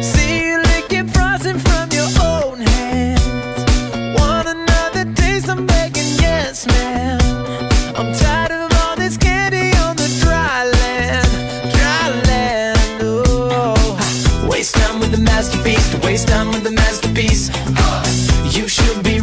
See you licking frosting from your own hands. Another taste? I'm begging, yes. I'm tired of all this candy on the dry land, dry land. Oh, waste time with the masterpiece. Waste time with the masterpiece. You should be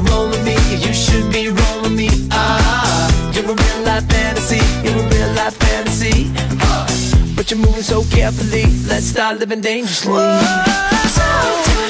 but you're moving so carefully. Let's start living dangerously. Baby.